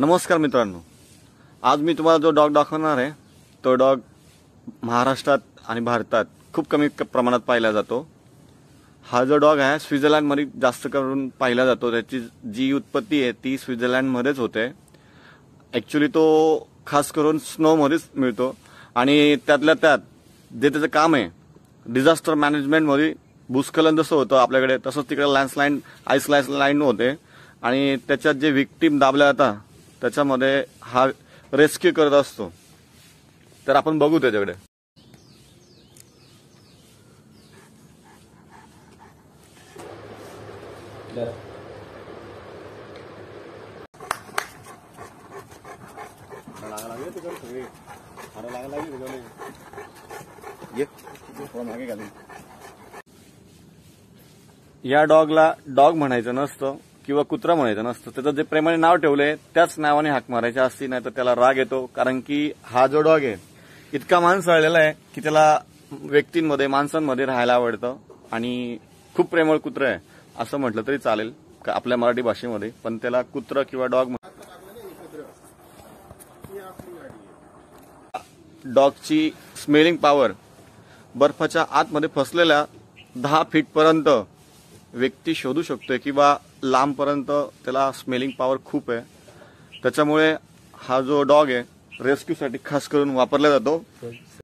नमस्कार मित्रांनो. आज मी तुम्हाला जो डॉग दाखवणार आहे तो डॉग महाराष्ट्रात आणि भारतात खूप कमी प्रमाणात पाहिला जातो. हा जो डॉग आहे स्वित्झर्लंडमध्ये जास्त करून पाहिला जातो. त्याची जी उत्पत्ती आहे ती स्वित्झर्लंडमध्येच होते. ॲक्च्युली तो खास करून स्नोमध्येच मिळतो. आणि त्यातल्या त्यात जे त्याचं काम आहे डिझास्टर मॅनेजमेंटमध्ये भूस्खलन जसं होतं आपल्याकडे तसंच तिकडे लँडस्लाईन आईस लँडस्लाईन होते. आणि त्याच्यात जे विक्टीम दाबल्या जातात त्याच्यामध्ये हा रेस्क्यू करत असतो. तर आपण बघू त्याच्याकडे. या डॉगला डॉग म्हणायचं नसतं. किंवा कुत्रा म्हणायचं नसतं त्याचं जे प्रेमाने नाव ठेवलंय त्याच नावाने हाक मारायची असती नाही तर त्याला राग येतो. कारण की हा जो डॉग आहे इतका माणसाळलेला आहे की त्याला व्यक्तींमध्ये माणसांमध्ये राहायला आवडतं आणि खूप प्रेमळ कुत्रं आहे. असं म्हटलं तरी चालेल का आपल्या मराठी भाषेमध्ये पण त्याला कुत्रं किंवा डॉग डॉगची स्मेलिंग पॉवर बर्फाच्या आतमध्ये फसलेल्या दहा फीटपर्यंत व्यक्ती शोधू शकतोय किंवा लांबपर्यंत त्याला स्मेलिंग पॉवर खूप आहे. त्याच्यामुळे हा जो डॉग आहे रेस्क्यूसाठी खास करून वापरला जातो.